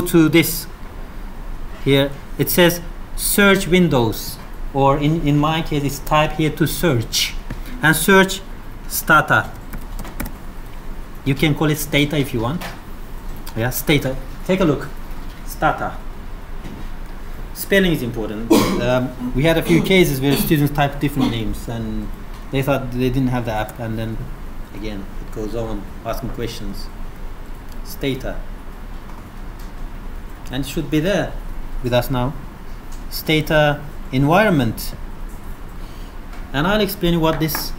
go to this here. It says search windows, or in, in my case, it's type here to search. And search stata. You can call it stata if you want. Yeah, stata. Take a look. Stata. Spelling is important. um, we had a few cases where students typed different names and they thought they didn't have the app, and then again it goes on asking questions. Stata. And should be there with us now. Stata environment. And I'll explain what this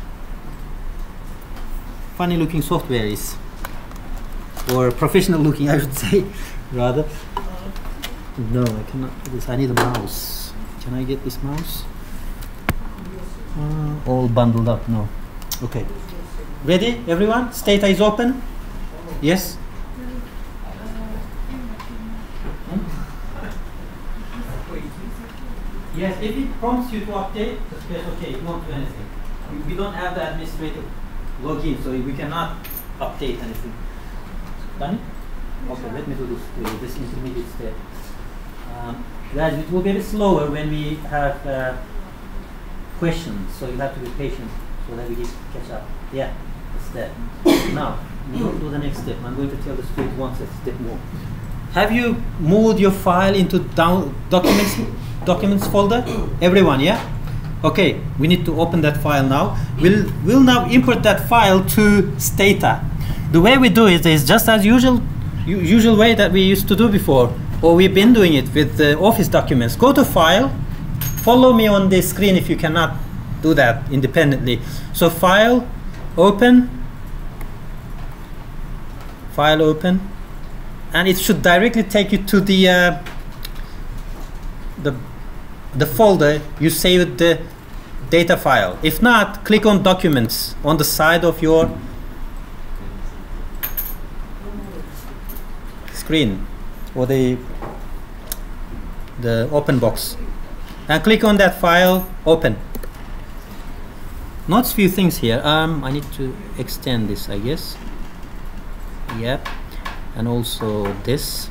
funny looking software is. Or professional looking, I should say, rather. No, I cannot do this. I need a mouse. Can I get this mouse? Uh, all bundled up, no. Okay. Ready, everyone? Stata is open? Yes? Yes, if it prompts you to update, just press OK, it won't do anything. We- We don't have the administrator login, so we cannot update anything. Done? Okay, let me do this, uh, this intermediate step. Um, guys, it will be a bit slower when we have uh, questions, so you have to be patient so that we get catch up. Yeah, step. now, we go to the next step. I'm going to tell the students one step more. Have you moved your file into down documents documents folder? Everyone, yeah? Okay, we need to open that file now. We'll we'll now import that file to Stata. The way we do it is just as usual usual way that we used to do before, or we've been doing it with the Office documents. Go to File, follow me on the screen if you cannot do that independently. So File, Open, File Open, and it should directly take you to the uh, the the folder you saved the data file. If not, click on Documents on the side of your screen or the the open box. And click on that file open. Not few things here. Um, I need to extend this I guess. Yep. And also this.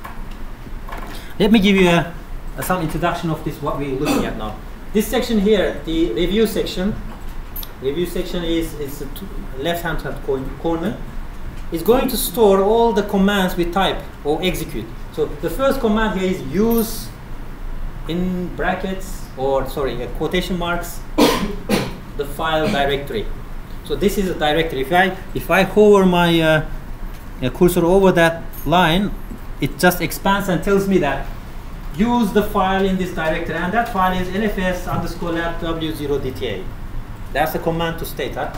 Let me give you a, a some introduction of this what we're looking at now this section here the review section review section is is the left hand corner is going to store all the commands we type or execute. So the first command here is use in brackets or sorry uh, quotation marks the file directory. So this is a directory. If I if I hover my uh, uh, cursor over that line, it just expands and tells me that use the file in this directory, and that file is nfs underscore lab w0dta. That's the command to state that.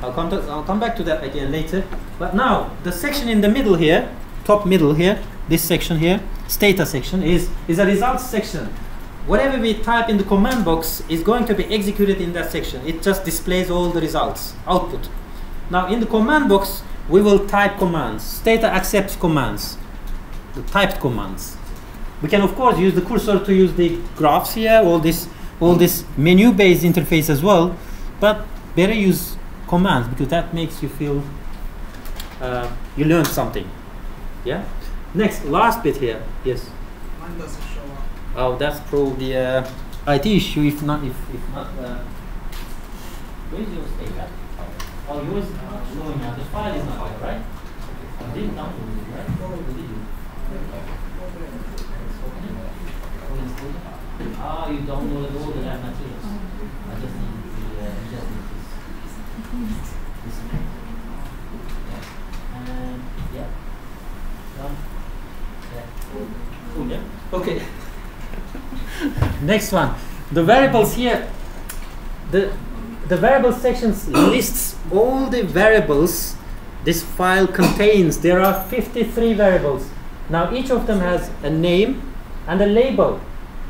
I'll come, to, I'll come back to that again later. But now, the section in the middle here, top middle here, this section here, stata section, is, is a results section. Whatever we type in the command box is going to be executed in that section. It just displays all the results, output. Now, in the command box, we will type commands. Stata accepts commands, the typed commands. We can, of course, use the cursor to use the graphs here, all this, all this menu-based interface as well, but better use commands because that makes you feel uh, you learned something. Yeah. Next, last bit here. Yes. Mine doesn't show up. Oh, that's probably a IT issue. If not, if if not, uh, where's your data? Oh, yours is not showing now. The file is not here, right? You didn't download it, right? Or did you? Ah, you downloaded all the lab materials. I just need the, uh, just need this. This. Yeah. And, yeah. Done. Yeah. Cool, yeah? Okay. Next one. The variables here. The, the variable sections lists all the variables this file contains. There are 53 variables. Now each of them has a name and a label.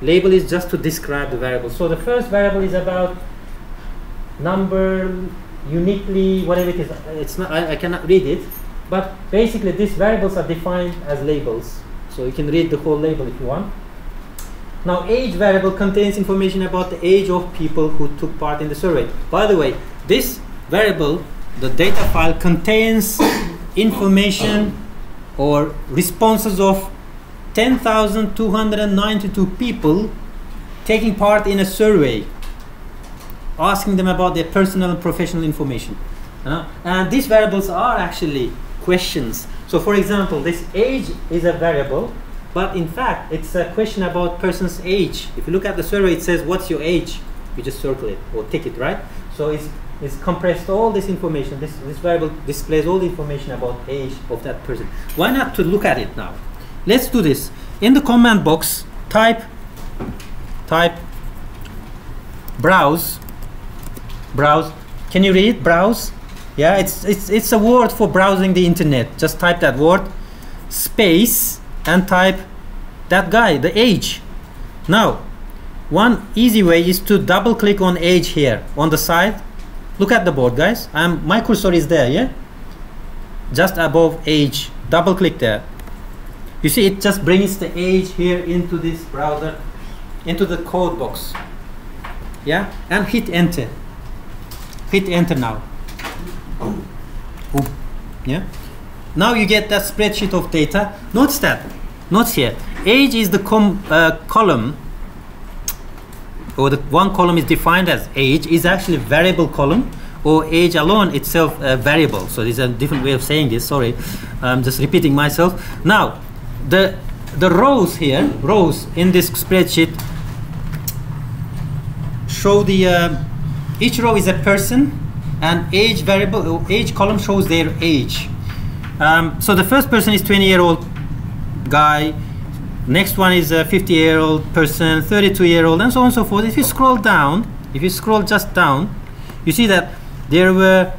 Label is just to describe the variable. So the first variable is about number, uniquely, whatever it is. It's not. I, I cannot read it, but basically these variables are defined as labels. So you can read the whole label if you want. Now age variable contains information about the age of people who took part in the survey. By the way, this variable, the data file contains information or responses of 10,292 people taking part in a survey asking them about their personal and professional information. Uh, and these variables are actually questions. So for example, this age is a variable, but in fact, it's a question about person's age. If you look at the survey, it says, what's your age? You just circle it or tick it, right? So it's, it's compressed all this information. This, this variable displays all the information about age of that person. Why not to look at it now? Let's do this. In the command box, type, type, browse, browse. Can you read browse? Yeah, it's, it's, it's a word for browsing the internet. Just type that word, space, and type that guy, the age. Now, one easy way is to double click on age here on the side. Look at the board, guys. I'm, my cursor is there, yeah? Just above age. Double click there. You see, it just brings the age here into this browser, into the code box. Yeah, and hit enter. Hit enter now. Yeah. Now you get that spreadsheet of data. Notice that. Notice here. Age is the com uh, column, or the one column is defined as age is actually a variable column, or age alone itself a variable. So there's a different way of saying this. Sorry, I'm just repeating myself. Now, the the rows here, rows in this spreadsheet, show the uh, each row is a person and age variable age column shows their age. Um, so the first person is 20 year old guy next one is a 50 year old person 32 year old and so on and so forth. If you scroll down if you scroll just down you see that there were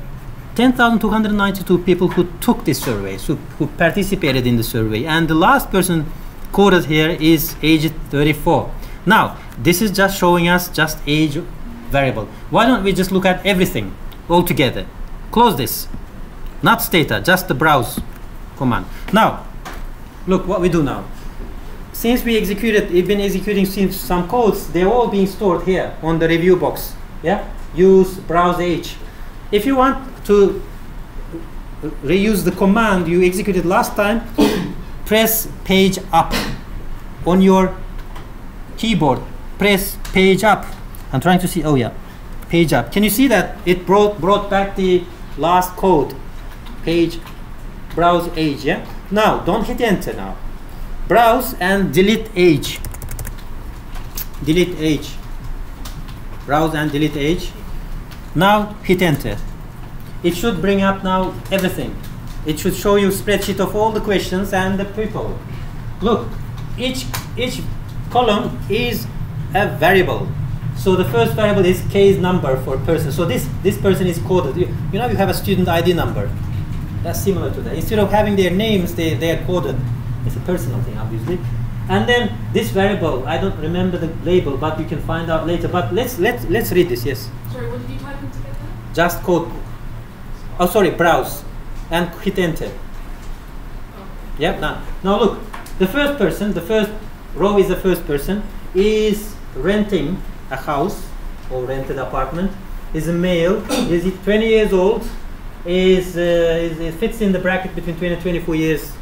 10,292 people who took this survey who participated in the survey and the last person quoted here is age 34 now this is just showing us just age variable why don't we just look at everything altogether. Close this. Not stata, just the browse command. Now, look what we do now. Since we executed, we've been executing since some codes, they're all being stored here on the review box. Yeah, use browse age. If you want to reuse the command you executed last time, press page up on your keyboard. Press page up. I'm trying to see. Oh yeah, page up. Can you see that it brought, brought back the last code? Page, browse age, yeah? Now, don't hit enter now. Browse and delete age. Delete age. Browse and delete age. Now, hit enter. It should bring up now everything. It should show you spreadsheet of all the questions and the people. Look, each, each column is a variable so the first variable is case number for person. So this, this person is coded. You, you know you have a student ID number. That's similar to that. Instead of having their names, they, they are coded. It's a personal thing, obviously. And then this variable, I don't remember the label, but you can find out later. But let's let's let's read this. Yes. Sorry, what did you type into that? Just code. Oh, sorry, browse, and hit enter. Okay. Yep. Now, now look, the first person, the first row is the first person, is renting a house or rented apartment is a male is 20 years old is, uh, is it fits in the bracket between 20 and 24 years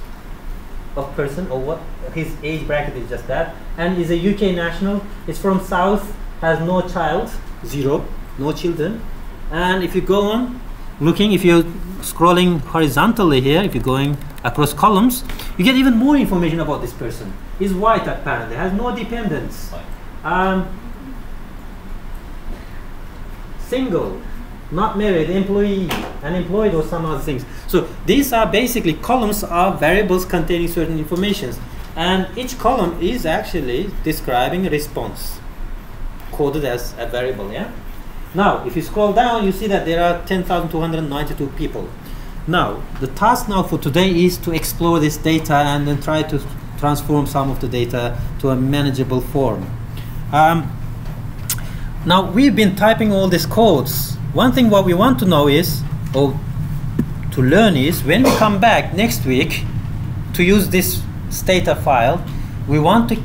of person or what his age bracket is just that and is a UK national is from south has no child zero no children and if you go on looking if you're scrolling horizontally here if you're going across columns you get even more information about this person he's white apparently has no dependents um, single, not married, employee, unemployed, or some other things. So these are basically columns are variables containing certain informations. And each column is actually describing a response coded as a variable, yeah? Now, if you scroll down, you see that there are 10,292 people. Now, the task now for today is to explore this data and then try to transform some of the data to a manageable form. Um, now we've been typing all these codes. One thing what we want to know is, or to learn is, when we come back next week to use this data file, we want to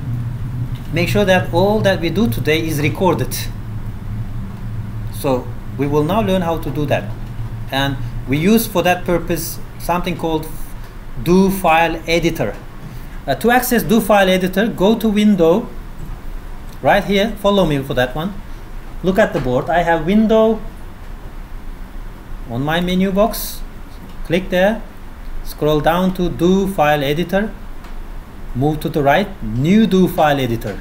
make sure that all that we do today is recorded. So we will now learn how to do that. And we use for that purpose something called do file editor. Uh, to access do file editor, go to window, right here, follow me for that one. Look at the board. I have window on my menu box. Click there, scroll down to do file editor, move to the right, new do file editor,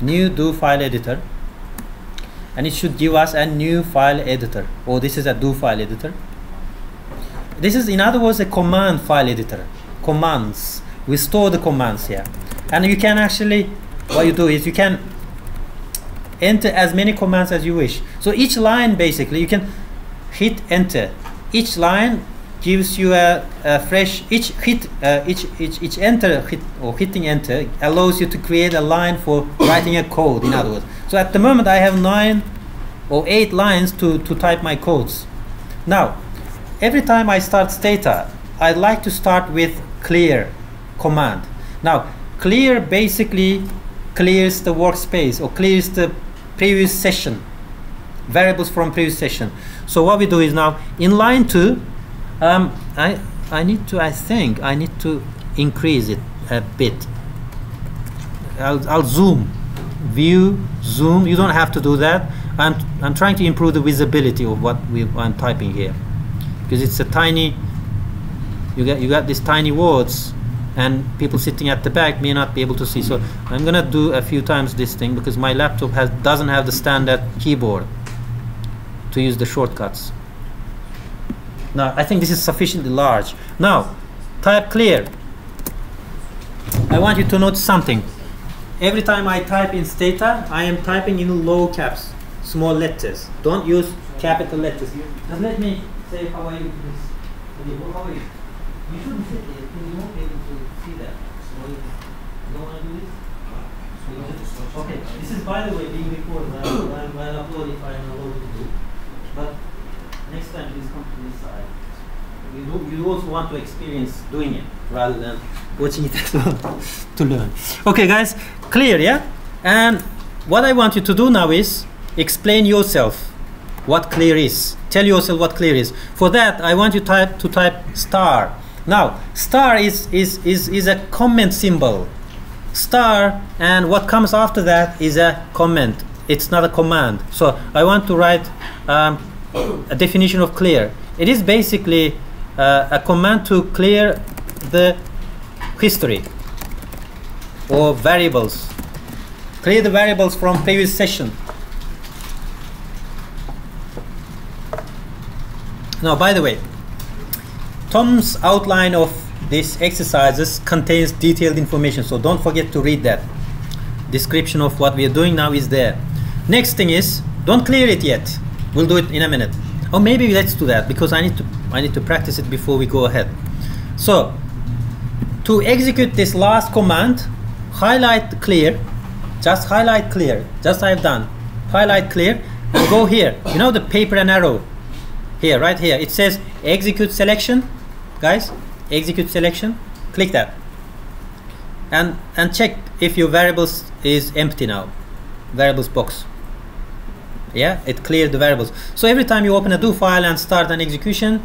new do file editor, and it should give us a new file editor. Oh, this is a do file editor. This is, in other words, a command file editor. Commands. We store the commands here. And you can actually, what you do is you can enter as many commands as you wish. So each line, basically, you can hit enter. Each line gives you a, a fresh, each hit, uh, each, each, each enter hit, or hitting enter allows you to create a line for writing a code, in other words. So at the moment, I have nine or eight lines to, to type my codes. Now, every time I start Stata, I like to start with clear command. Now, clear basically clears the workspace or clears the previous session, variables from previous session. So what we do is now in line two, um, I I need to I think I need to increase it a bit. I'll, I'll zoom, view, zoom. You don't have to do that. I'm I'm trying to improve the visibility of what we I'm typing here because it's a tiny you get you got these tiny words and people sitting at the back may not be able to see so I'm gonna do a few times this thing because my laptop has doesn't have the standard keyboard to use the shortcuts now I think this is sufficiently large. Now type clear. I want you to notice something. Every time I type in Stata I am typing in low caps small letters. Don't use capital letters. Just let me say how are you please? How are you? You? Shouldn't sit there you won't be able to see that. So you don't want to do this? Okay, this is by the way being recorded. I'll, upload if I'm allowed to do. But next time please come to this side. You, also want to experience doing it rather than watching it to learn. Okay guys, clear yeah? And what I want you to do now is explain yourself what clear is. Tell yourself what clear is. For that, I want you type, to type star. Now, star is, is, is, is a comment symbol. Star, and what comes after that is a comment. It's not a command. So I want to write um, a definition of clear. It is basically uh, a command to clear the history or variables. Clear the variables from previous session. Now, by the way, Tom's outline of these exercises contains detailed information, so don't forget to read that. Description of what we are doing now is there. Next thing is, don't clear it yet. We'll do it in a minute. Or maybe let's do that because I need to I need to practice it before we go ahead. So, to execute this last command, highlight clear, just highlight clear, just I've done. Highlight clear, and go here. You know the paper and arrow? Here right here. It says execute selection. Guys execute selection. Click that. And and check if your variables is empty now. Variables box yeah it cleared the variables so every time you open a do file and start an execution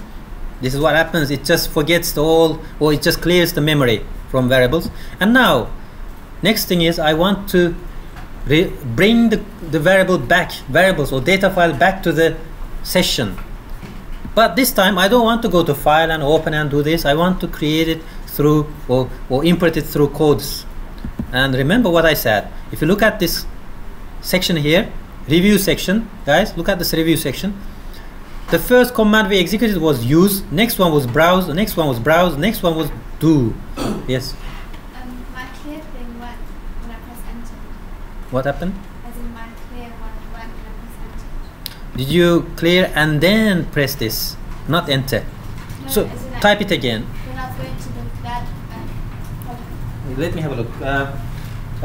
this is what happens it just forgets the all or it just clears the memory from variables and now next thing is I want to bring the, the variable back variables or data file back to the session but this time I don't want to go to file and open and do this. I want to create it through or, or import it through codes. And remember what I said. If you look at this section here, review section, guys, look at this review section. The first command we executed was use, next one was browse, the next one was browse, next one was do. Yes? Um, my clear thing went when I press enter. What happened? As in my clear one went when I press enter. Did you clear and then press this? Not enter. No, So as I- type it again. When I was going to the third um. Let me have a look. Uh,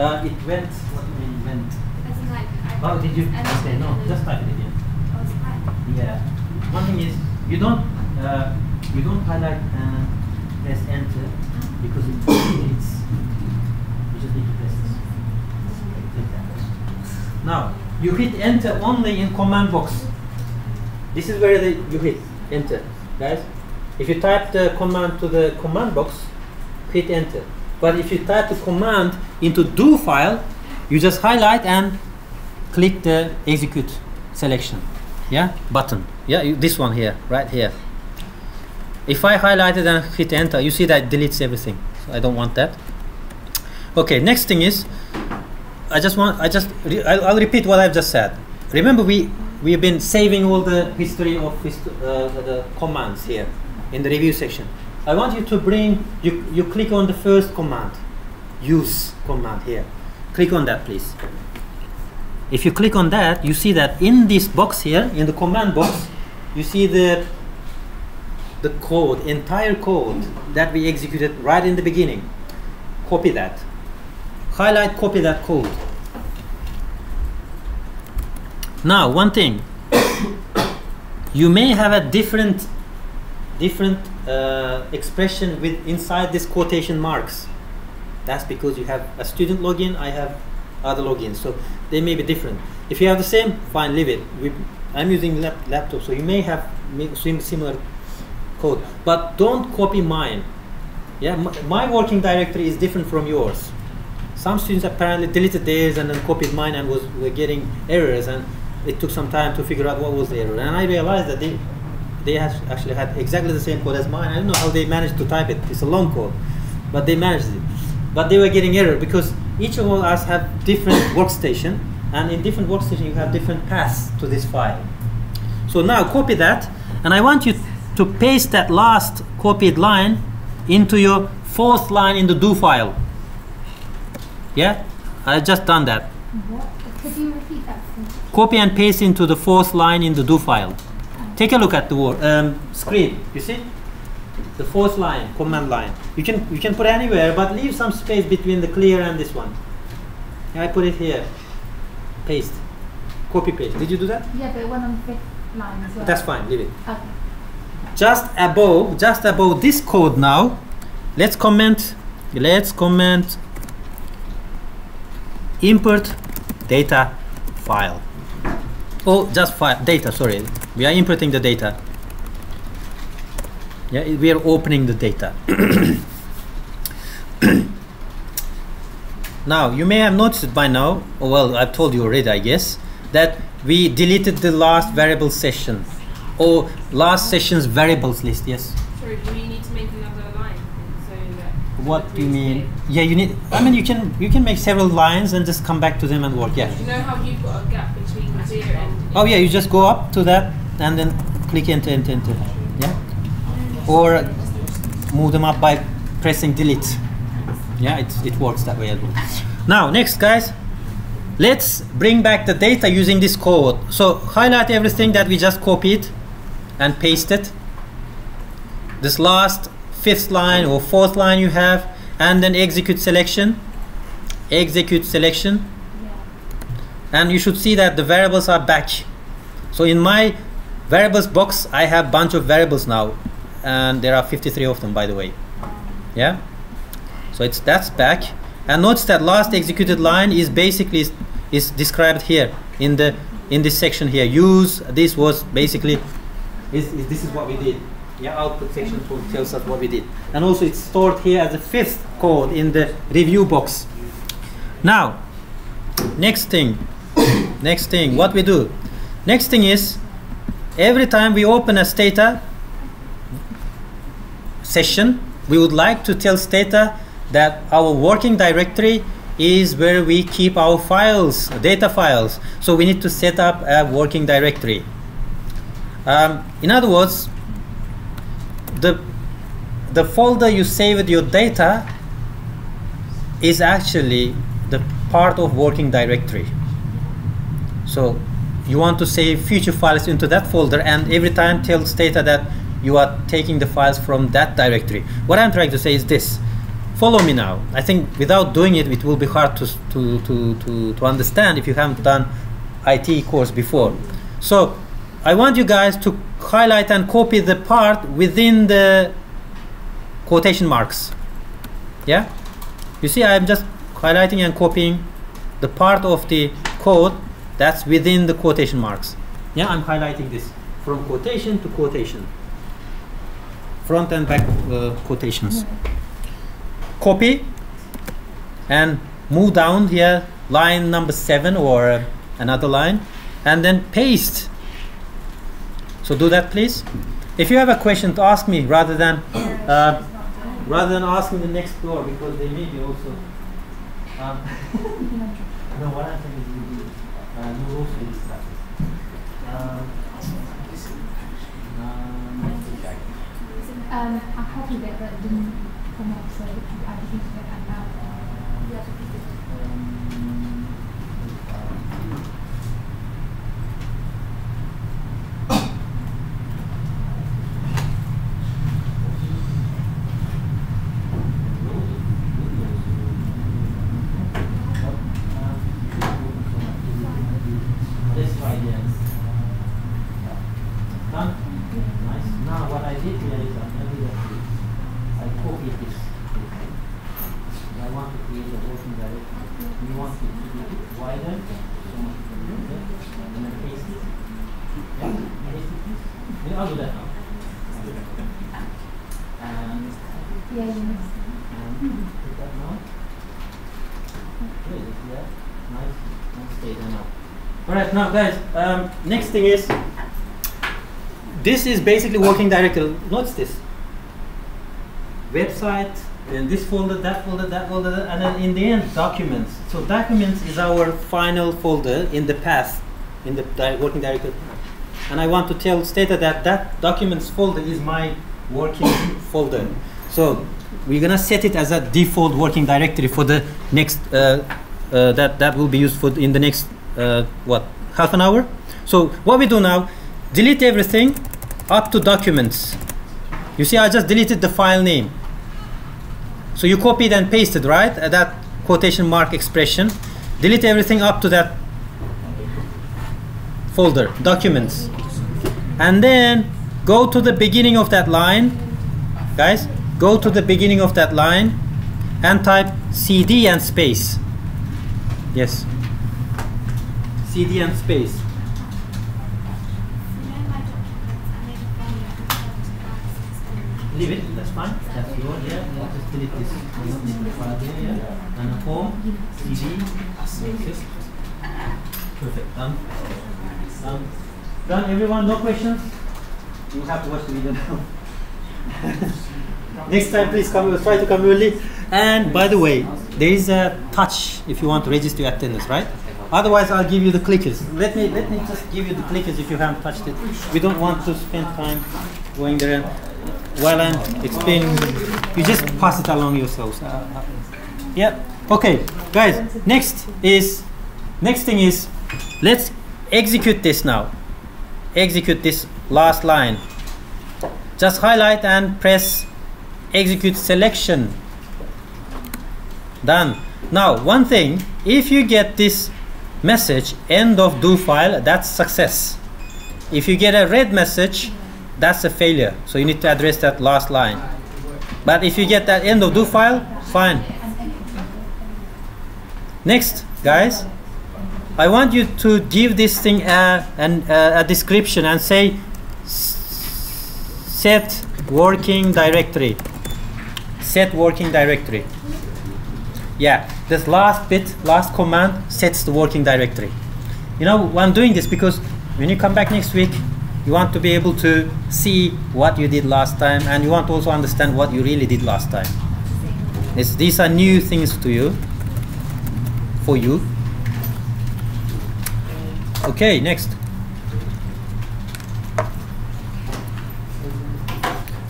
uh, it went. What do you mean went? As in like I Oh, did you? Okay, no, just type it again. Fine. Yeah. One thing is, you don't, uh, you don't highlight and press enter because it it's. You just need to press this. Now you hit enter only in command box. This is where the, you hit enter, guys. If you type the command to the command box, hit enter. But if you type the command into do file, you just highlight and click the execute selection. Yeah, button. Yeah, you, this one here, right here. If I highlight it and hit enter, you see that deletes everything. So I don't want that. Okay, next thing is, I just want, I just, re I'll, I'll repeat what I've just said. Remember, we we've been saving all the history of hist uh, the commands here in the review section. I want you to bring, you, you click on the first command, use command here. Click on that, please. If you click on that, you see that in this box here, in the command box, you see the the code, entire code that we executed right in the beginning. Copy that. Highlight, copy that code. Now, one thing. you may have a different different uh, expression with inside this quotation marks. That's because you have a student login, I have other logins, so they may be different. If you have the same, fine, leave it. We, I'm using lap laptop, so you may have similar code, but don't copy mine. Yeah, my, my working directory is different from yours. Some students apparently deleted theirs and then copied mine and was were getting errors, and it took some time to figure out what was the error. And I realized that they they actually had exactly the same code as mine. I don't know how they managed to type it. It's a long code, but they managed it. But they were getting error because each of us have different workstation, and in different workstation you have different paths to this file. So now copy that, and I want you to paste that last copied line into your fourth line in the do file. Yeah, I just done that. What? Could you repeat that? Copy and paste into the fourth line in the do file. Take a look at the um, screen. You see, the fourth line, command line. You can you can put anywhere, but leave some space between the clear and this one. I put it here. Paste. Copy paste. Did you do that? Yeah, but one on the fifth line as well. That's fine. Leave it. Okay. Just above, just above this code now. Let's comment. Let's comment. Import data file. Oh, just file data. Sorry, we are importing the data. Yeah, we are opening the data. now, you may have noticed it by now, oh, well, I've told you already, I guess, that we deleted the last variable session or last session's variables list, yes? Sorry, do we need to make another line? So what do you mean? Yeah, you need, I mean, you can you can make several lines and just come back to them and work, yeah. You know how you've got a gap between here and... Oh yeah, you just go up to that and then click enter, enter, enter. Or move them up by pressing delete. Yeah, it, it works that way as well. Now, next guys, let's bring back the data using this code. So highlight everything that we just copied and pasted. This last fifth line or fourth line you have and then execute selection. Execute selection and you should see that the variables are back so in my variables box I have bunch of variables now and there are 53 of them by the way. Yeah? So it's that's back. And notice that last executed line is basically is, described here in the in this section here. Use this was basically is, is this is what we did. Yeah output section tells us what we did. And also it's stored here as a fifth code in the review box. Now next thing. Next thing what we do. Next thing is every time we open a stata session we would like to tell stata that our working directory is where we keep our files data files. So we need to set up a working directory. Um, in other words the the folder you saved your data is actually the part of working directory. So you want to save future files into that folder and every time tell Stata that you are taking the files from that directory. What I'm trying to say is this. Follow me now. I think without doing it, it will be hard to, to, to, to, to understand if you haven't done IT course before. So I want you guys to highlight and copy the part within the quotation marks. Yeah? You see, I'm just highlighting and copying the part of the code that's within the quotation marks. Yeah, I'm highlighting this from quotation to quotation. Front and back uh, quotations. Copy, and move down here line number seven or uh, another line and then paste. So do that please. If you have a question to ask me rather than uh, rather than asking the next door because they may be also um, no what happened is you do uh, you also distracted um, um, Um, I copied it, but didn't come up, so I just need to get that out. Let's try again. Done? Nice. Now what I did here is I made it a I copied this. I want to create a working directory. You want it to be wider, so much wider, and then paste it. Yeah, paste it please. Yeah, I'll do that now. I'll do that. And put that now. Guys, um, next thing is this is basically working directory. What's this? Website, and this folder, that folder, that folder, and then in the end, documents. So documents is our final folder in the path, in the di- working directory. And I want to tell Stata that that documents folder is my working folder. So we're gonna set it as a default working directory for the next. Uh, uh, that that will be used for in the next uh, what half an hour. So what we do now, delete everything up to documents. You see, I just deleted the file name. So you copied and pasted, right? Uh, that quotation mark expression. Delete everything up to that folder, documents. And then go to the beginning of that line. Guys, go to the beginning of that line and type cd and space. Yes. cd and space. Leave it, that's fine. That's yeah. yeah just delete this. We don't need the file there, yeah. And a home, CD, access. Perfect, done. Done. Done, everyone, no questions? You have to watch the video now. Next time, please come, try to come early. And by the way, there is a touch if you want to register your attendance, right? Otherwise, I'll give you the clickers. Let me let me just give you the clickers if you haven't touched it. We don't want to spend time going there. And while I'm explaining, you just pass it along yourselves. Uh, uh, yeah. Okay, guys. Next is next thing is let's execute this now. Execute this last line. Just highlight and press execute selection. Done. Now, one thing, if you get this message end of do file, that's success. If you get a red message, that's a failure. So you need to address that last line. But if you get that end of do file, fine. Next, guys, I want you to give this thing a, a, a description and say set working directory. Set working directory. Yeah, this last bit, last command sets the working directory. You know, I'm doing this because when you come back next week, you want to be able to see what you did last time and you want to also understand what you really did last time. It's, these are new things to you, for you. Okay, next.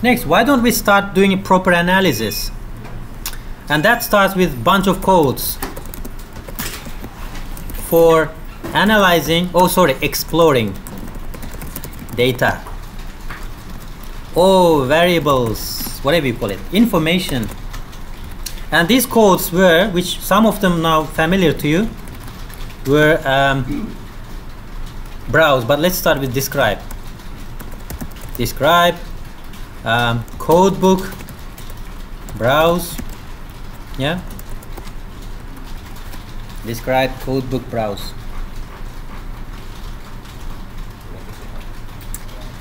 Next, why don't we start doing a proper analysis? And that starts with bunch of codes for analyzing, oh sorry, exploring data. Oh, variables, whatever you call it, information. And these codes were, which some of them now familiar to you, were um, browse, but let's start with describe. Describe, um, code book, browse, yeah. Describe codebook browse.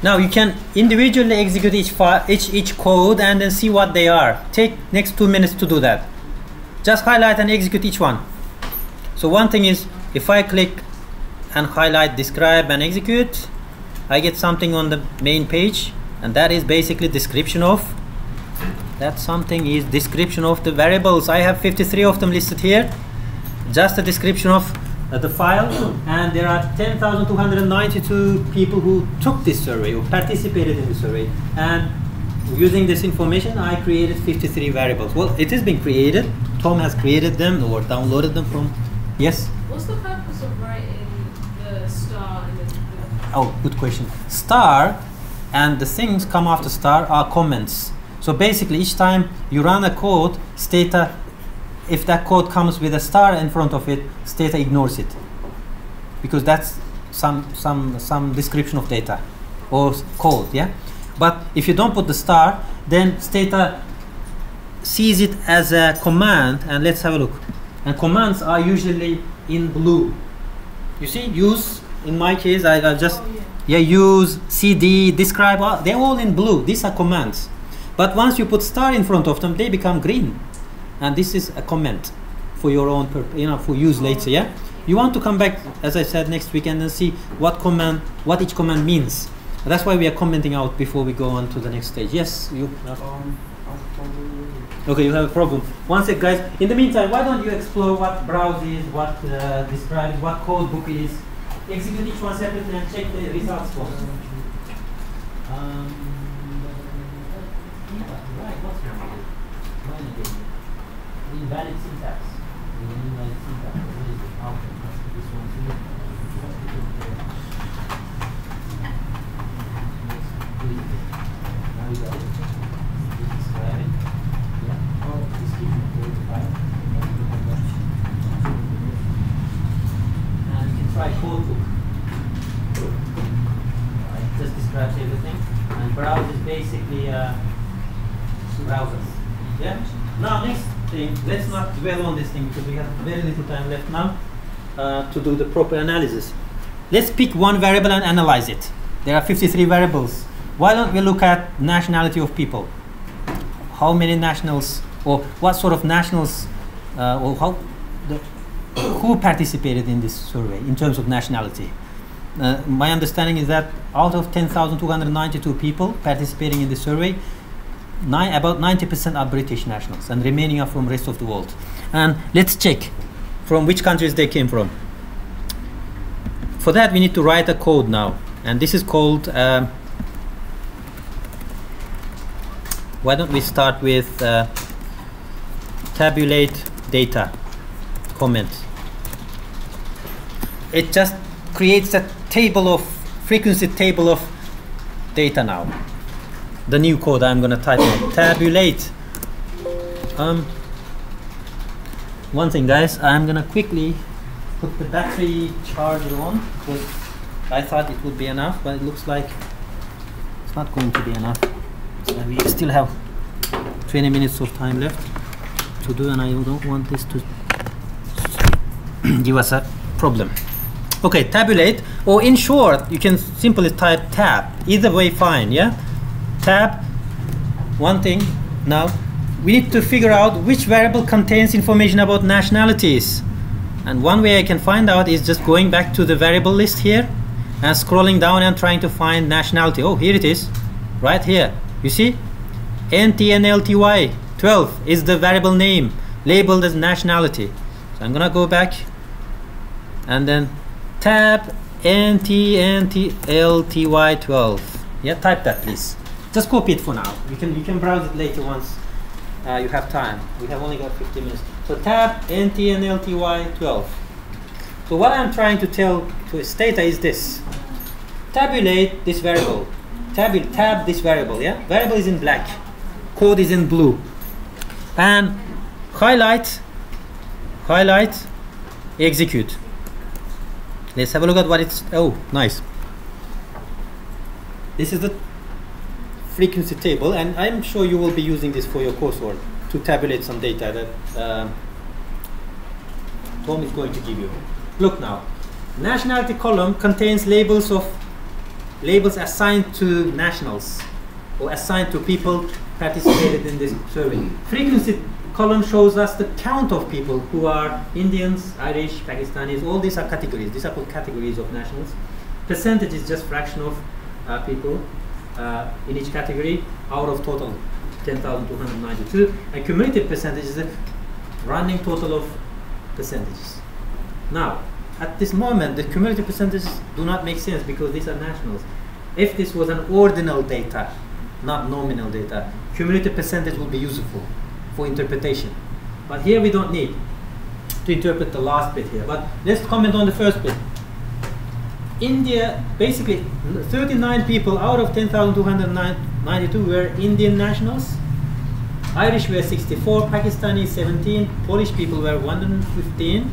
Now you can individually execute each file, each each code, and then see what they are. Take next two minutes to do that. just highlight and execute each one. So one thing is, if I click and highlight, describe and execute, I get something on the main page, and that is basically description of. That something is description of the variables. I have 53 of them listed here. Just a description of uh, the file, and there are 10,292 people who took this survey or participated in the survey, and using this information, I created 53 variables. Well, it has been created. Tom has created them or downloaded them from. Yes. What's the purpose of writing the star and the, the Oh, good question. Star and the things come after star are comments. So basically, each time you run a code, Stata, if that code comes with a star in front of it, Stata ignores it because that's some some some description of data or code. Yeah. But if you don't put the star, then Stata sees it as a command. And let's have a look. And commands are usually in blue. You see, use in my case, I, I just yeah. use, cd, describe, all- they're all in blue. These are commands. But once you put star in front of them, they become green. And this is a comment for your own, you know, for use later, yeah? You want to come back, as I said, next weekend and see what command, what each command means. That's why we are commenting out before we go on to the next stage. Yes, you. Okay, you have a problem. One sec, guys. In the meantime, why don't you explore what browse is, what uh, describe is, what code book is, execute each one separately and check the results for. Um, right, what's. Invalid syntax. Invalid syntax. Where is it? Let's this one. Now got it. Describe it. Yeah. Oh, description of the file. And you can try code book. Alright, just describes everything. And browse is basically uh, browsers. Yeah? Now next thing, let's not dwell on this thing because we have very little time left now uh, to do the proper analysis. Let's pick one variable and analyze it. There are 53 variables. Why don't we look at nationality of people? How many nationals or what sort of nationals uh, or how the, who participated in this survey in terms of nationality? Uh, my understanding is that out of 10,292 people participating in the survey, nine, about 90% are British nationals and remaining are from rest of the world. And let's check from which countries they came from. For that, we need to write a code now, and this is called. um why don't we start with uh, tabulate data comment? It just creates a table of frequency table of data now. The new code I'm gonna type in tabulate. Um, one thing, guys, I'm gonna quickly put the battery charger on because I thought it would be enough, but it looks like it's not going to be enough. So we still have 20 minutes of time left to do, and I don't want this to give us a problem. Okay, tabulate, or in short, you can simply type tab. Either way, fine, yeah? Tab, one thing. Now, we need to figure out which variable contains information about nationalities. And one way I can find out is just going back to the variable list here and scrolling down and trying to find nationality. Oh, here it is, right here. You see? NTNLTY 12 is the variable name labeled as nationality. So I'm gonna go back and then tab NTNTLTY12. Yeah, type that please. Just copy it for now. You can you can browse it later once uh, you have time. We have only got 15 minutes. So tab NTNLTY12. So what I'm trying to tell to Stata is this. Tabulate this variable. Tabul tab this variable, yeah? Variable is in black. Code is in blue. And highlight, highlight, execute. Let's have a look at what it's, oh, nice. This is the frequency table, and I'm sure you will be using this for your coursework to tabulate some data that um, Tom is going to give you. Look now, nationality column contains labels of labels assigned to nationals or assigned to people participated in this survey. Frequency column shows us the count of people who are Indians, Irish, Pakistanis. All these are categories. These are called categories of nationals. Percentage is just fraction of uh, people uh, in each category out of total 10,292. And cumulative percentage is the running total of percentages. Now, at this moment, the cumulative percentages do not make sense because these are nationals. If this was an ordinal data, not nominal data, cumulative percentage would be useful for interpretation. But here we don't need to interpret the last bit here. But let's comment on the first bit. India, basically, 39 people out of 10,292 were Indian nationals. Irish were 64, Pakistani 17, Polish people were 115,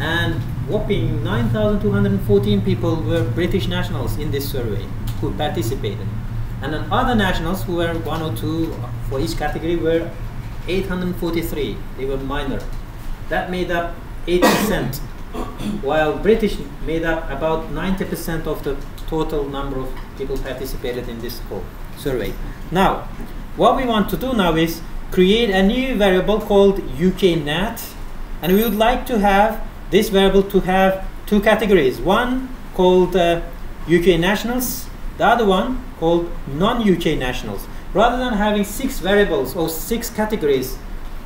and whopping 9,214 people were British nationals in this survey who participated. And then other nationals who were one or two for each category were 843. They were minor. That made up 8%, while British made up about 90% of the total number of people participated in this whole survey. Now, what we want to do now is create a new variable called UKNat, and we would like to have this variable to have two categories. One called uh, UK nationals, the other one called non-UK nationals. Rather than having six variables or six categories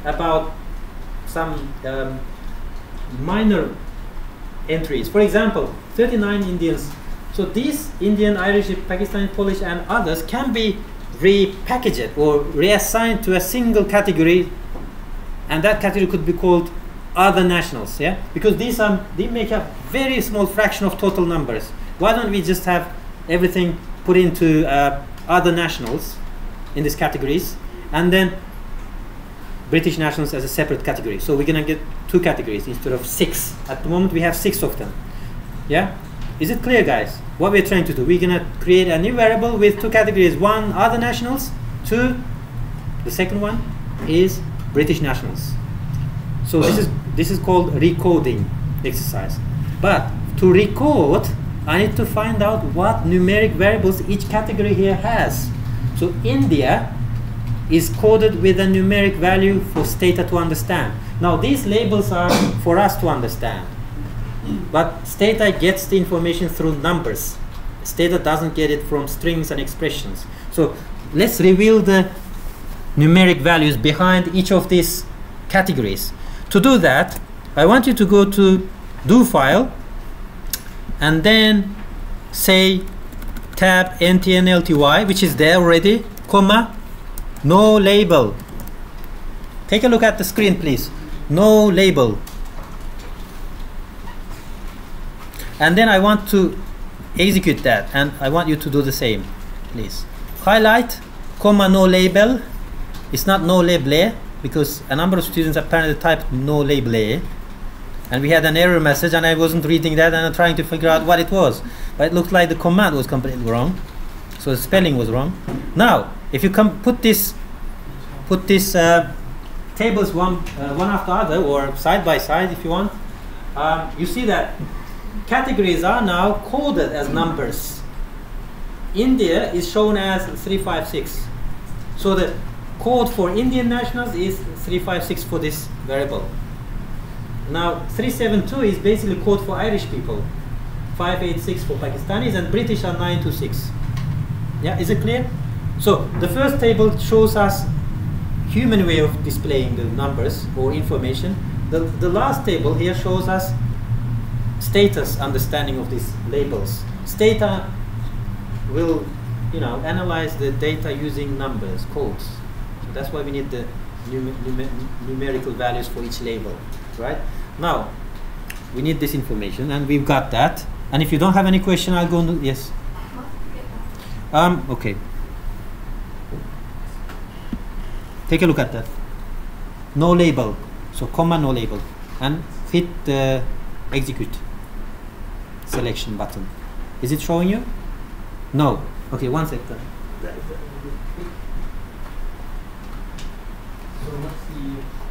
about some um, minor entries. For example, 39 Indians. So these Indian, Irish, Pakistani, Polish, and others can be repackaged or reassigned to a single category, and that category could be called other nationals. Yeah, because these are they make a very small fraction of total numbers. Why don't we just have everything put into uh, other nationals in these categories, and then British nationals as a separate category. So we're gonna get two categories instead of six. At the moment we have six of them. Yeah? Is it clear guys? What we're trying to do? We're gonna create a new variable with two categories. One other nationals, two the second one is British nationals. So this is this is called recoding exercise. But to recode, I need to find out what numeric variables each category here has. So India is coded with a numeric value for Stata to understand. Now these labels are for us to understand. But Stata gets the information through numbers. Stata doesn't get it from strings and expressions. So let's reveal the numeric values behind each of these categories. To do that, I want you to go to do file and then say tab ntnlty, which is there already, comma, no label. Take a look at the screen, please. No label. And then I want to execute that, and I want you to do the same, please. Highlight, comma, no label. It's not no label because a number of students apparently typed no label and we had an error message and I wasn't reading that and I'm trying to figure out what it was. But it looked like the command was completely wrong. So the spelling was wrong. Now, if you come put this put this uh, tables one uh, one after other or side by side if you want, um, you see that categories are now coded as numbers. India is shown as 356. So the code for Indian nationals is 356 for this variable. Now 372 is basically code for Irish people. 586 for Pakistanis and British are 926. Yeah, is it clear? So the first table shows us human way of displaying the numbers or information. The, the last table here shows us Stata's understanding of these labels. Stata will, you know, analyze the data using numbers, codes. So that's why we need the num num numerical values for each label, right? Now, we need this information, and we've got that. And if you don't have any question, I'll go on. Yes. Um, okay. Take a look at that. No label. So comma no label. And hit the execute selection button. Is it showing you? No. Okay, one second. So what's the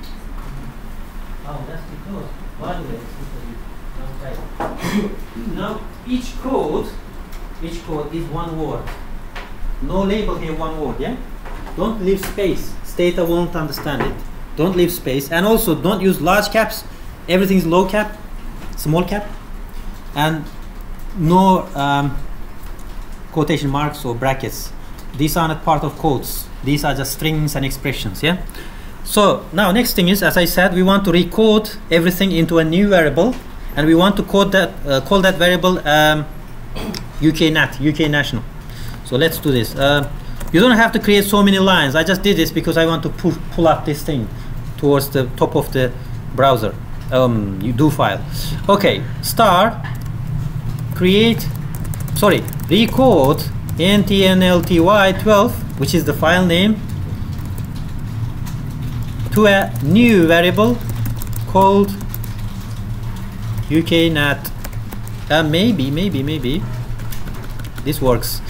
Oh, that's because by the way, now each code each code is one word. No label here, one word, yeah? Don't leave space. Stata won't understand it. Don't leave space, and also don't use large caps. Everything is low cap, small cap, and no um, quotation marks or brackets. These are not part of codes. These are just strings and expressions. Yeah. So now next thing is, as I said, we want to recode everything into a new variable, and we want to code that uh, call that variable um, UK nat UK national. So let's do this. Uh, you don't have to create so many lines. I just did this because I want to pull, pull up this thing towards the top of the browser. Um, you do file. Okay, star create. Sorry, recode ntnlty12, which is the file name, to a new variable called uknat. Uh, maybe, maybe, maybe this works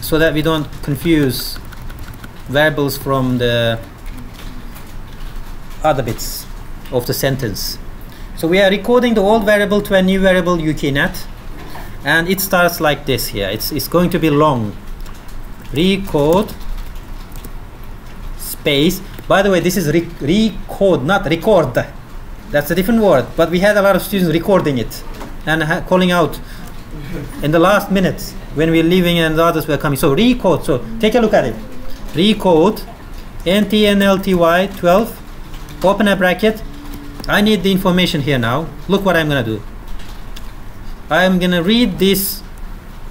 so that we don't confuse variables from the other bits of the sentence. So we are recording the old variable to a new variable uknat and it starts like this here. It's, it's going to be long. Recode space. By the way, this is re recode, not record. That's a different word. But we had a lot of students recording it and calling out in the last minutes when we're leaving and the others were coming. So recode. So take a look at it. Recode ntnlty 12. Open a bracket. I need the information here now. Look what I'm gonna do. I'm gonna read these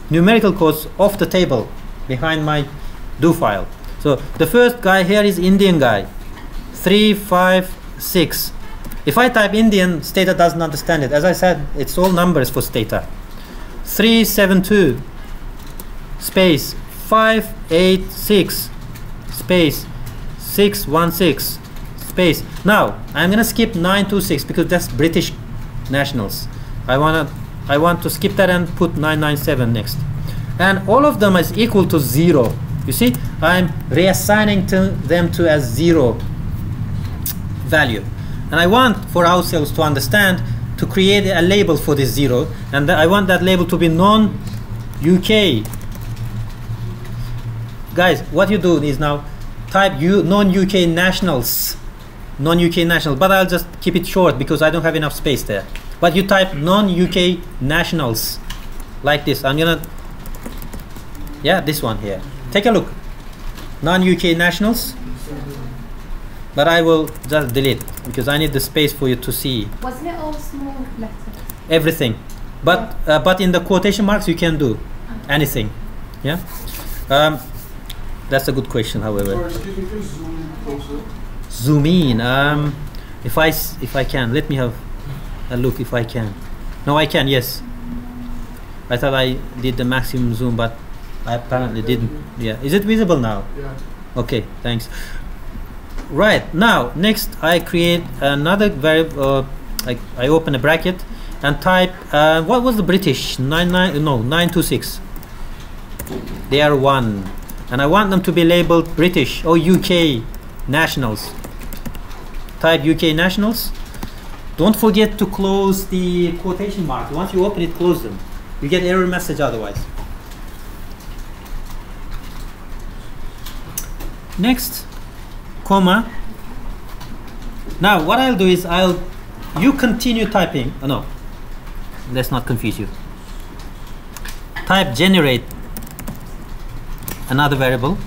numerical codes off the table behind my do file. So the first guy here is Indian guy. Three, five, six. If I type Indian, Stata doesn't understand it. As I said, it's all numbers for Stata. 372 space 586 space 616 space now I'm gonna skip 926 because that's British nationals I wanna I want to skip that and put 997 next and all of them is equal to zero you see I'm reassigning to them to a zero value. And I want for ourselves to understand to create a label for this zero and I want that label to be non-UK guys what you do is now type non-UK nationals. non-UK national but I'll just keep it short because I don't have enough space there. But you type non-UK nationals like this. I'm gonna yeah this one here take a look. non-UK nationals. But I will just delete because I need the space for you to see Wasn't it all small letters? everything. But uh, but in the quotation marks you can do anything. Yeah? Um, that's a good question however. Sorry, excuse me, please zoom in closer. zoom in um, if I s- if I can. Let me have a look if I can. No I can yes. I thought I did the maximum zoom but I apparently didn't. Yeah. Is it visible now? Yeah. okay thanks. Right now next I create another variable uh, I, I open a bracket and type uh, what was the British? Nine nine no 926 they are one. And I want them to be labeled British or UK nationals. Type UK nationals. Don't forget to close the quotation mark. Once you open it close them. You get error message otherwise next comma. Now what I'll do is I'll you continue typing. Oh, no. Let's not confuse you. Type generate another variable.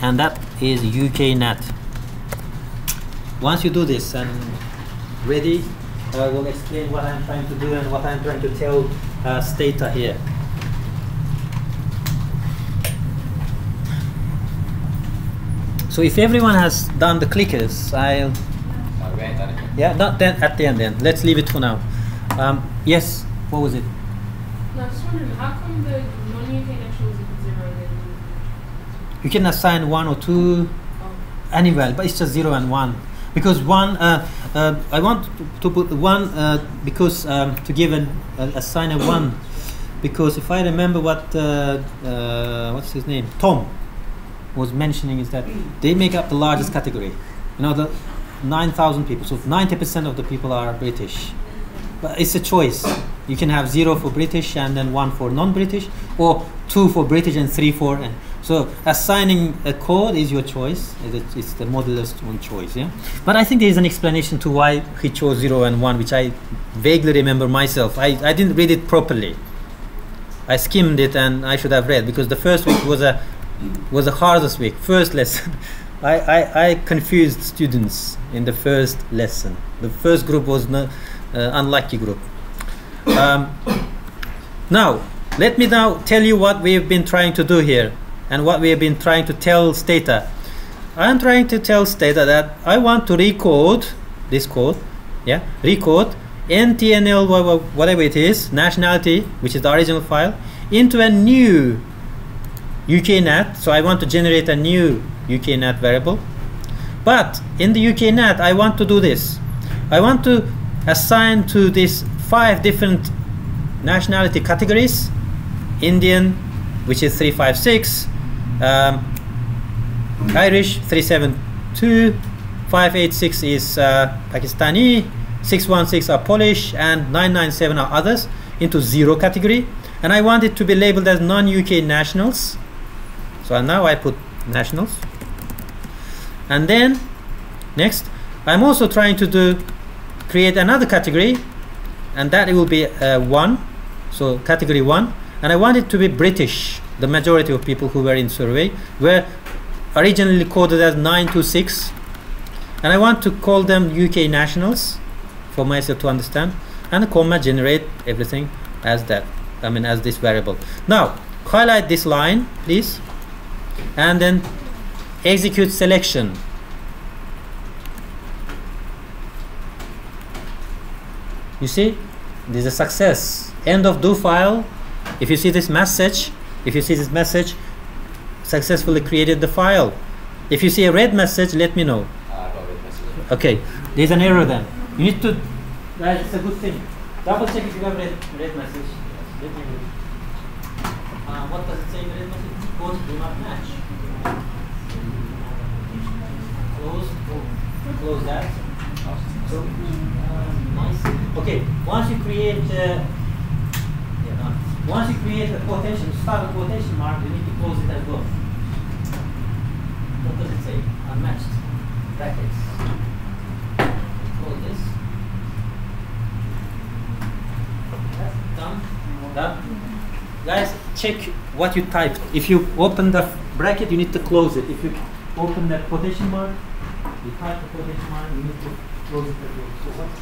And that is UKNet. Once you do this and ready I will explain what I'm trying to do and what I'm trying to tell uh, Stata here So if everyone has done the clickers, I'll yeah, not then at the end. Then let's leave it for now. Um, yes, what was it? No, I was just wondering, how come the non-UK nationals equal zero and then You can assign one or two oh, any value, but it's just zero and one because one. Uh, uh, I want to, to put one uh, because um, to give an uh, assign a one because if I remember what uh, uh, what's his name Tom was mentioning is that they make up the largest category. You know the nine thousand people, so ninety percent of the people are British. But it's a choice. You can have zero for British and then one for non-British, or two for British and three for. And So assigning a code is your choice. It's the modeler's own choice. Yeah. But I think there is an explanation to why he chose zero and one, which I vaguely remember myself. I, I didn't read it properly. I skimmed it and I should have read because the first week was a was the hardest week. First lesson. I, I, I confused students in the first lesson. The first group was no, uh, unlucky group. Um, now, let me now tell you what we have been trying to do here and what we have been trying to tell Stata. I'm trying to tell Stata that I want to recode this code, yeah, recode NTNL, wha- wha- whatever it is, nationality, which is the original file, into a new UKNAT. So I want to generate a new UKNAT variable. But in the UKNAT, I want to do this. I want to assign to these five different nationality categories Indian, which is 356, um, Irish 372, 586 is uh, Pakistani, 616 are Polish, and 997 are others into zero category. And I want it to be labeled as non UK nationals. So now I put nationals. And then next, I'm also trying to do create another category, and that it will be uh, one. So category one, and I want it to be British. The majority of people who were in survey were originally coded as 926, and I want to call them UK nationals for myself to understand, and comma generate everything as that. I mean as this variable. Now highlight this line, please, and then execute selection. You see, this is a success. End of do file. If you see this message, if you see this message, successfully created the file. If you see a red message, let me know. Okay, there's an error then. You need to. Guys, it's a good thing. Double check if you have red red message. Let me. Uh, what does it say in the red message? Codes do not match. Close. Oh, close that. So. Okay, once you create, uh, yeah. Once you create a quotation, start a quotation mark, you need to close it as well. What does it say? Unmatched brackets. Close this. That's done. Done. Guys, check what you typed. If you open the bracket, you need to close it. If you open the quotation mark, you type the quotation mark, you need to close it as. So what's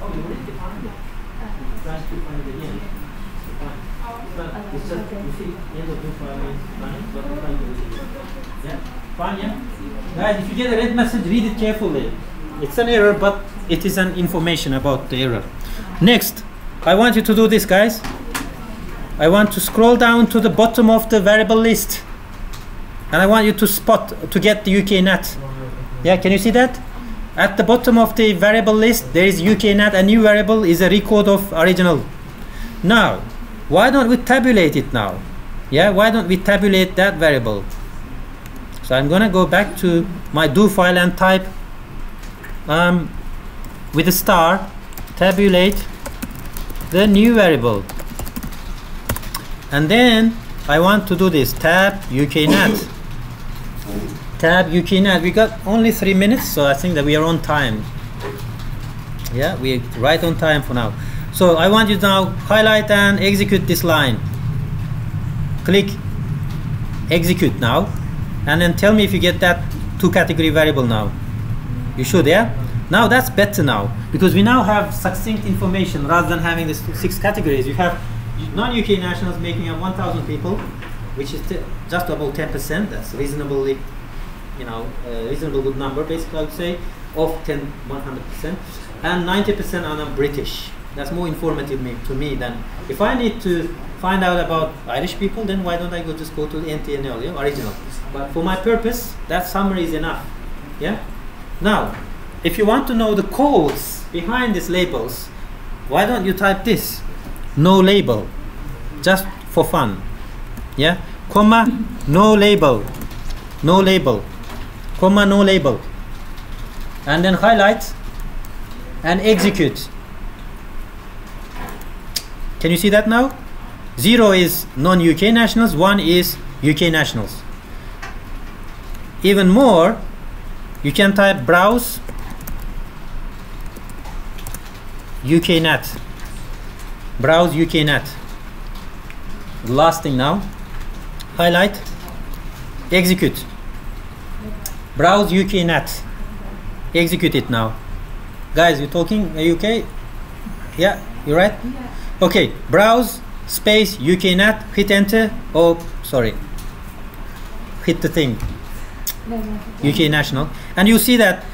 Oh, you already defined it. Try to find it again. Fine. But it's just, you see, end of the file is running, but you find it. Yeah, fine, yeah? Guys, if you get a red message, read it carefully. It's an error, but it is an information about the error. Next, I want you to do this, guys. I want to scroll down to the bottom of the variable list. And I want you to spot, to get the UK NAT. Yeah, can you see that? At the bottom of the variable list, there is UK NAT. A new variable is a record of original. Now, why don't we tabulate it now? Yeah, why don't we tabulate that variable? So I'm gonna go back to my do file and type um, with a star tabulate the new variable and then I want to do this tab UKNAT tab UK UKNAT we got only three minutes so I think that we are on time. Yeah we're right on time for now. So I want you to now highlight and execute this line. Click execute now and then tell me if you get that two category variable now. You should yeah? Now that's better now because we now have succinct information rather than having this six categories. You have non-UK nationals making up 1,000 people which is just about 10% that's reasonably you know uh, reasonable good number basically I would say of 10 100% and 90% are not British. That's more informative me, to me than if I need to find out about Irish people then why don't I go just go to the NTNL yeah, original. But for my purpose that summary is enough yeah? Now if you want to know the codes behind these labels why don't you type this? No label. Just for fun yeah? Comma no label. No label comma no label and then highlight and execute can you see that now zero is non-UK nationals, one is UK nationals. Even more, you can type browse UKNet. Browse UKNet. Last thing now. Highlight. Execute. Browse UKNet. Execute it now. Guys, you talking? Okay? Yeah, you right? Yeah. Okay, browse space UKNet, hit enter. Oh, sorry. Hit the thing. UK national, and you see that.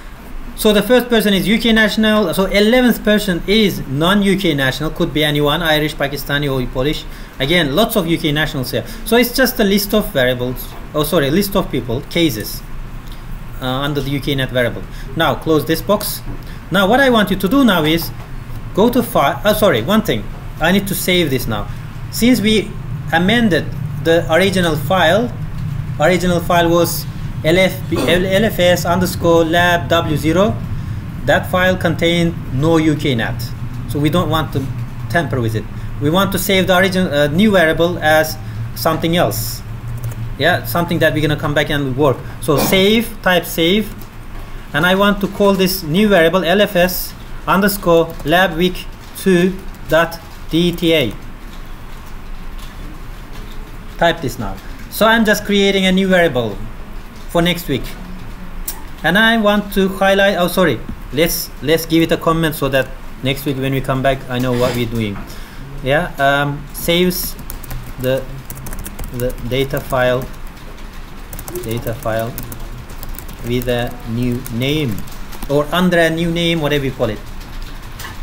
So the first person is UK national. So 11th person is non-UK national. Could be anyone, Irish, Pakistani, or Polish. Again, lots of UK nationals here. So it's just a list of variables. Oh, sorry, list of people, cases under the uknet variable. Now close this box. Now what I want you to do now is go to file. Oh, sorry, one thing. I need to save this now. Since we amended the original file, original file was LFB, LFS underscore lab W0. That file contained no uknet. So we don't want to tamper with it. We want to save the original uh, new variable as something else. Yeah, something that we're gonna come back and work. So save, type save, and I want to call this new variable LFS underscore lab week 2 dot DTA. Type this now. So I'm just creating a new variable for next week. And I want to highlight, oh sorry, let's let's give it a comment so that next week when we come back I know what we're doing. Yeah, um, saves the the data file data file with a new name or under a new name whatever you call it.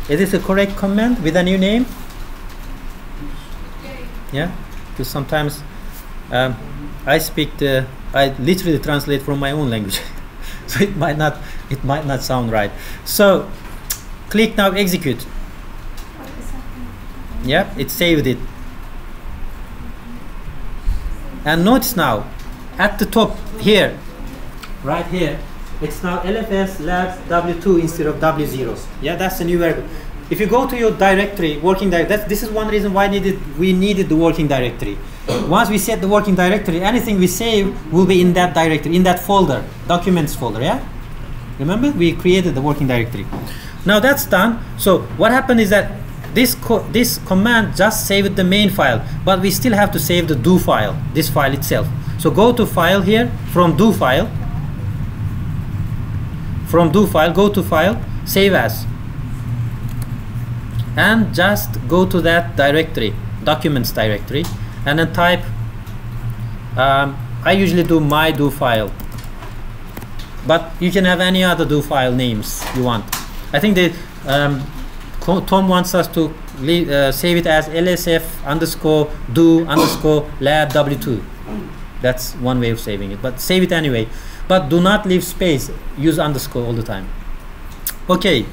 Is this a correct command with a new name? Yeah? Because sometimes um, I speak the I literally translate from my own language. So it might not it might not sound right. So click now execute. What is happening? yeah it saved it and notice now at the top here right here it's now lfs labs w2 instead of w0 yeah that's the new variable. If you go to your directory working directory this is one reason why needed we needed the working directory. Once we set the working directory anything we save will be in that directory in that folder documents folder yeah? Remember? We created the working directory. Now that's done. So what happened is that this co- this command just saved the main file but we still have to save the do file this file itself. So go to file here from do file. From do file go to file save as. And just go to that directory documents directory and then type um, I usually do my do file. But you can have any other do file names you want. I think that um, Tom wants us to leave, uh, save it as lsf underscore do underscore lab w2 that's one way of saving it but save it anyway. But do not leave space use underscore all the time. Okay